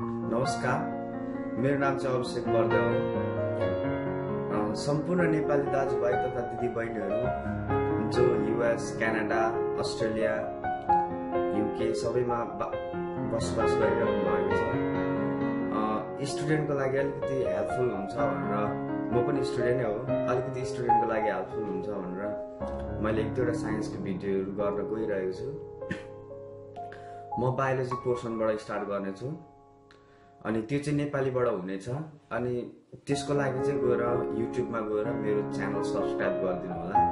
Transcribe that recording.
नमस्कार मेरो नाम चाहिँ अभिषेक बर्द हो। सम्पूर्ण नेपाली दाजुभाइ तथा दिदीबहिनीहरू जो युएस क्यानाडा अस्ट्रेलिया युके सबैमा बसोबास गरिरहनु भएको छ। स्टुडेन्टको लागि अलिकति हेल्पफुल हुन्छ भनेर म पनि स्टुडेन्टै हो अलिकति स्टुडेन्टको लागि हेल्पफुल हुन्छ भनेर मैले एक दुईवटा साइन्सको भिडियोहरू गर्न गइरहेको छु। म बायोलोजी पोर्सनबाट स्टार्ट गर्नेछु। अनि त्यो चाहिँ नेपालीबाट हुनेछ। अनि त्यसको लागि चाहिँ गएर युट्युबमा गएर मेरो च्यानल सब्सक्राइब गरिदिनु होला।